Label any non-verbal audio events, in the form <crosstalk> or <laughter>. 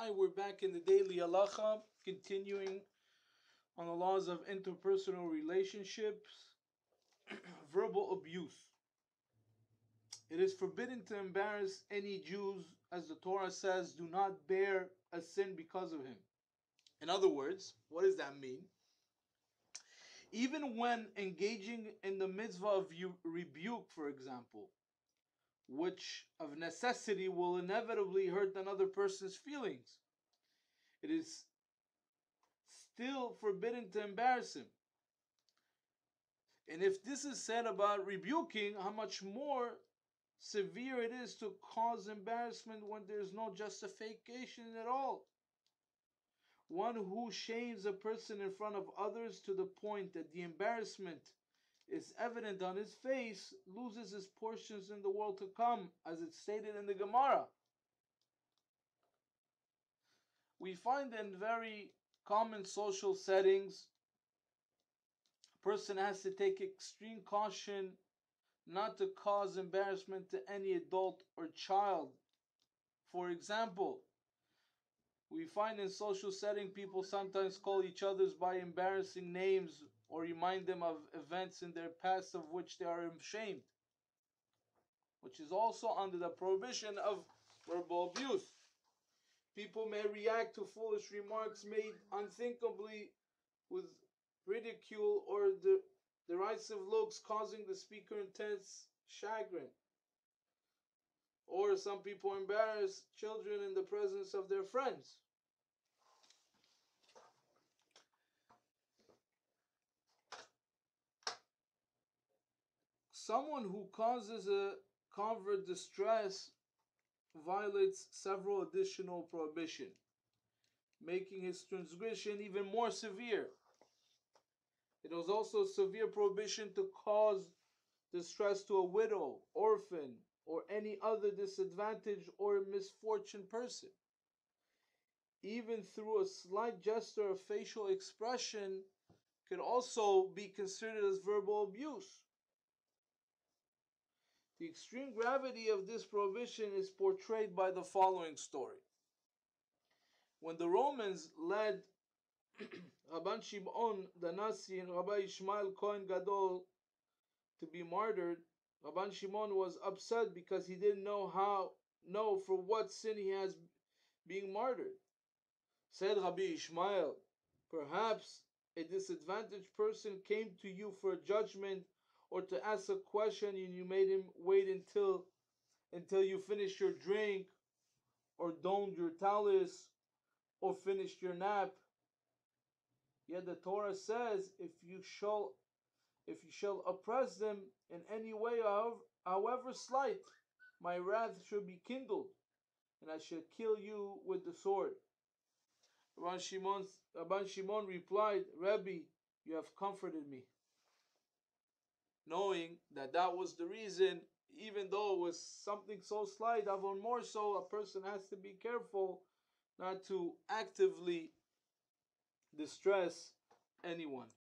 Hi, we're back in the daily halacha, continuing on the laws of interpersonal relationships, <clears throat> verbal abuse. It is forbidden to embarrass any Jews, as the Torah says, do not bear a sin because of him. In other words, what does that mean? Even when engaging in the mitzvah of rebuke, for example, which of necessity will inevitably hurt another person's feelings. It is still forbidden to embarrass him. And if this is said about rebuking, how much more severe it is to cause embarrassment when there's no justification at all. One who shames a person in front of others to the point that the embarrassment is evident on his face loses his portions in the world to come, as it's stated in the Gemara. We find in very common social settings, a person has to take extreme caution not to cause embarrassment to any adult or child. For example, we find in social setting people sometimes call each others by embarrassing names or remind them of events in their past of which they are ashamed, which is also under the prohibition of verbal abuse. People may react to foolish remarks made unthinkably with ridicule or the derisive looks, causing the speaker intense chagrin. Or some people embarrass children in the presence of their friends. Someone who causes a convert distress violates several additional prohibition, making his transgression even more severe. It was also severe prohibition to cause distress to a widow, orphan, or any other disadvantaged or misfortune person. Even through a slight gesture of facial expression could also be considered as verbal abuse. The extreme gravity of this prohibition is portrayed by the following story. When the Romans led <clears throat> Rabban Shimon the Nasi and Rabbi Ishmael Cohen Gadol to be martyred, Rabban Shimon was upset because he didn't know how know for what sin he has being martyred. Said Rabbi Ishmael, perhaps a disadvantaged person came to you for a judgment or to ask a question and you made him wait until until you finished your drink or donned your talis or finished your nap. Yet the Torah says if you shall if you shall oppress them in any way however, however slight, my wrath shall be kindled, and I shall kill you with the sword. Rabban Shimon replied, Rabbi, you have comforted me knowing that that was the reason, even though it was something so slight, even more so, a person has to be careful not to actively distress anyone.